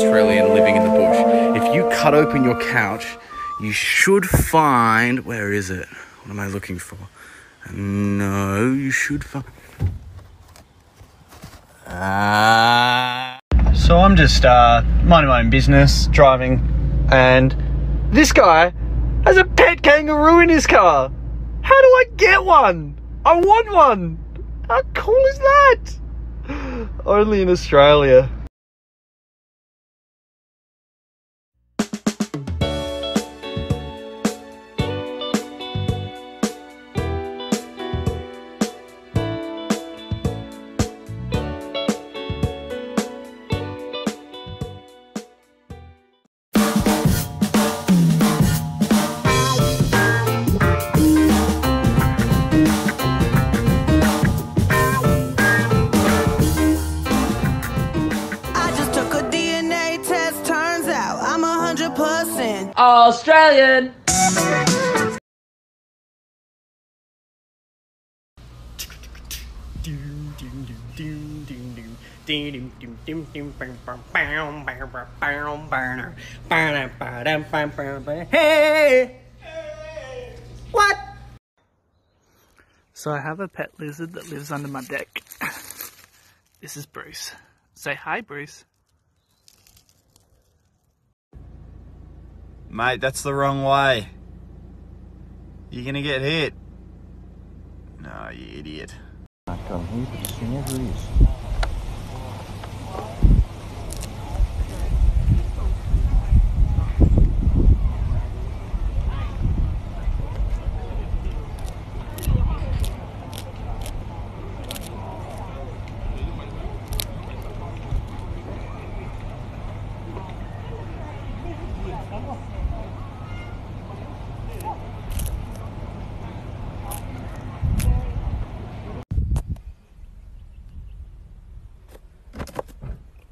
Australian living in the bush. If you cut open your couch, you should find. Where is it? What am I looking for? No, you should find. Ah. So I'm just uh, minding my own business, driving, and this guy has a pet kangaroo in his car. How do I get one? I want one. How cool is that? Only in Australia. Percent. Australian. Hey! What? So I have a pet lizard that lives under my deck. This is Bruce. Say hi, Bruce. Mate, that's the wrong way. You're gonna get hit. No, you idiot.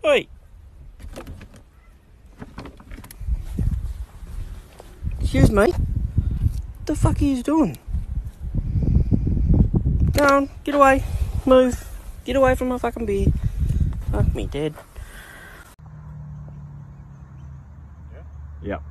Oi! Excuse me? What the fuck are you doing? Go on, get away. Move. Get away from my fucking beer. Fuck me dead. Yep.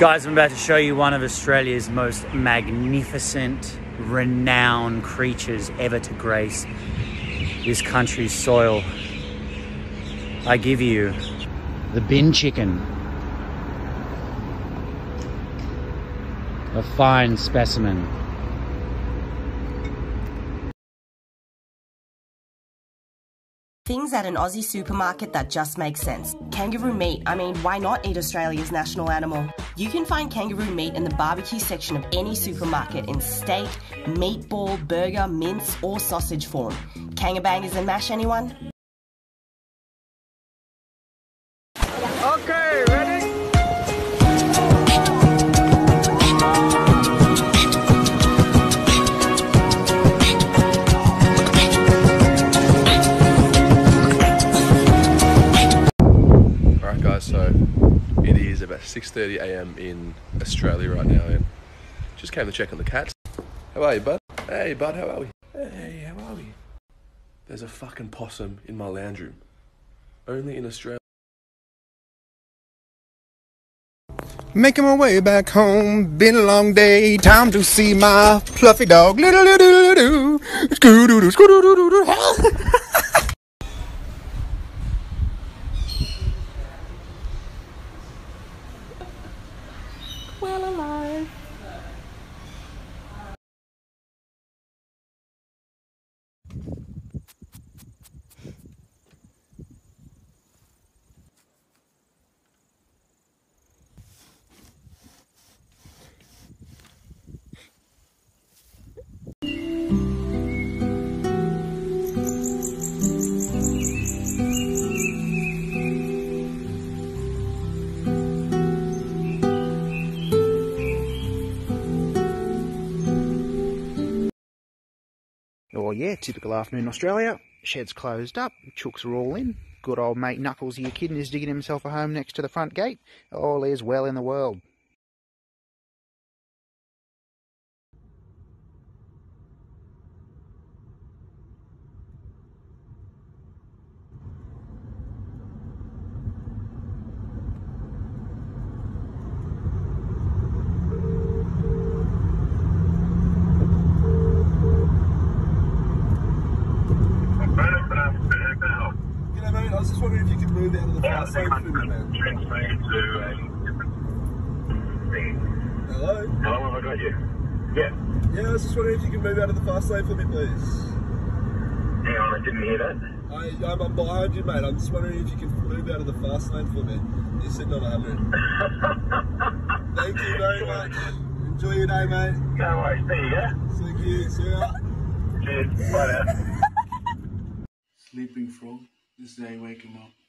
Guys, I'm about to show you one of Australia's most magnificent, renowned creatures ever to grace this country's soil. I give you the bin chicken. A fine specimen. Things at an Aussie supermarket that just make sense. Kangaroo meat. I mean, why not eat Australia's national animal? You can find kangaroo meat in the barbecue section of any supermarket in steak, meatball, burger, mince, or sausage form. Kangabangers and mash, anyone? 6.30 a.m. in Australia right now and just came to check on the cats. How are you, bud? Hey, bud, how are we? Hey, how are we? There's a fucking possum in my lounge room. Only in Australia. Making my way back home, been a long day. Time to see my fluffy dog. Little doo doo doo, scoo doo doo, scoo doo doo doo Oh yeah, typical afternoon in Australia. Shed's closed up, chooks are all in. Good old mate Knuckles here kidding is digging himself a home next to the front gate. All is well in the world. G'day mate, I was just wondering if you could move out of the fast lane for me, man. Hello? Hello, have I got you? Yeah. Yeah, I was just wondering if you could move out of the fast lane for me, please. Hang on, I didn't hear that. I, I'm, I'm behind you, mate. I'm just wondering if you could move out of the fast lane for me. You're sitting on 100. Thank you very much. Enjoy your day, mate. No worries. See you, yeah? Thank you. See ya. Cheers. Bye now. Sleeping frog. This day wake him up.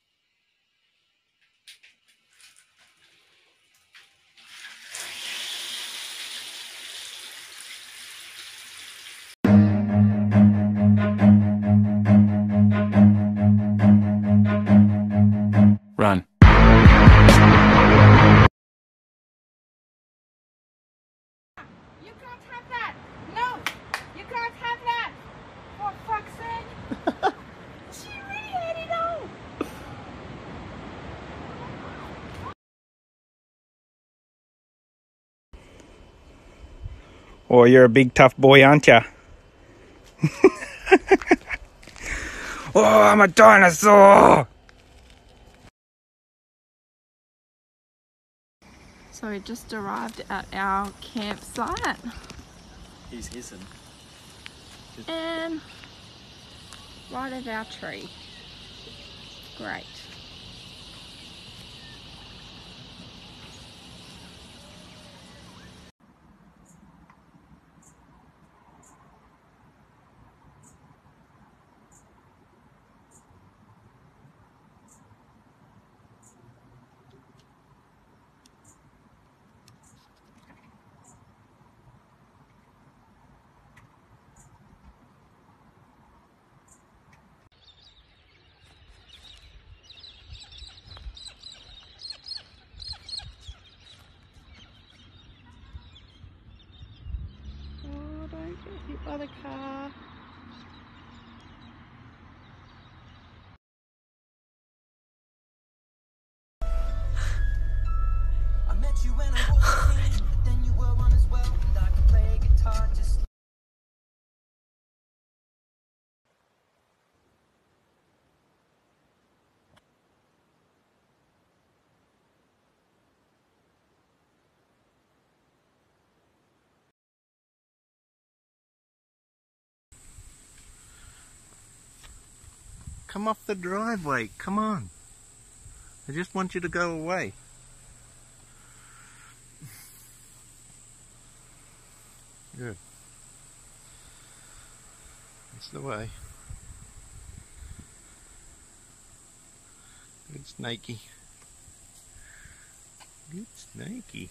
Oh, you're a big tough boy, aren't ya? oh, I'm a dinosaur! So we just arrived at our campsite He's hissing. and right at our tree. Great. Come off the driveway. Come on. I just want you to go away. Good. That's the way. Good snakey. Good snakey.